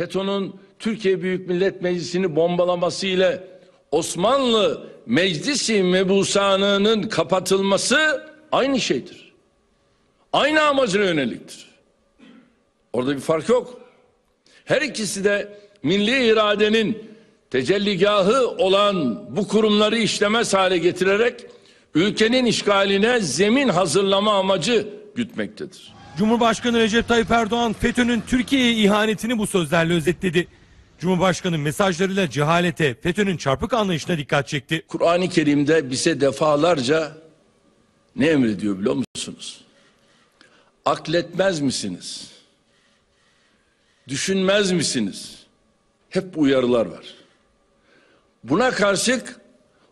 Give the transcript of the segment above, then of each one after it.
FETÖ'nün Türkiye Büyük Millet Meclisi'ni bombalaması ile Osmanlı Meclisi Mebusanı'nın kapatılması aynı şeydir. Aynı amacına yöneliktir. Orada bir fark yok. Her ikisi de milli iradenin tecelligahı olan bu kurumları işlemez hale getirerek ülkenin işgaline zemin hazırlama amacı gütmektedir. Cumhurbaşkanı Recep Tayyip Erdoğan FETÖ'nün Türkiye'ye ihanetini bu sözlerle özetledi. Cumhurbaşkanı mesajlarıyla cehalete, FETÖ'nün çarpık anlayışına dikkat çekti. Kur'an-ı Kerim'de bize defalarca ne emrediyor biliyor musunuz? Akletmez misiniz? Düşünmez misiniz? Hep bu uyarılar var. Buna karşılık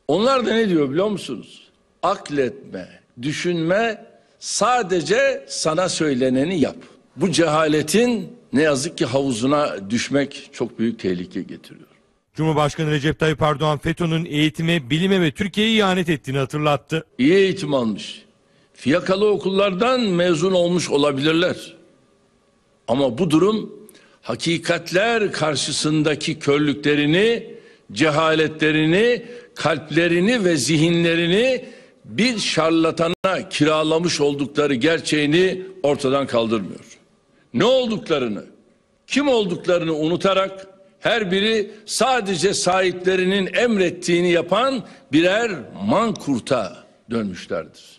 onlar da ne diyor biliyor musunuz? Akletme, düşünme, sadece sana söyleneni yap. Bu cehaletin ne yazık ki havuzuna düşmek çok büyük tehlike getiriyor. Cumhurbaşkanı Recep Tayyip Erdoğan FETÖ'nün eğitime, bilime ve Türkiye'ye ihanet ettiğini hatırlattı. iyi eğitim almış. Fiyakalı okullardan mezun olmuş olabilirler. Ama bu durum hakikatler karşısındaki körlüklerini, cehaletlerini, kalplerini ve zihinlerini bir şarlatana kiralamış oldukları gerçeğini ortadan kaldırmıyor. Ne olduklarını, kim olduklarını unutarak her biri sadece sahiplerinin emrettiğini yapan birer mankurta dönmüşlerdir.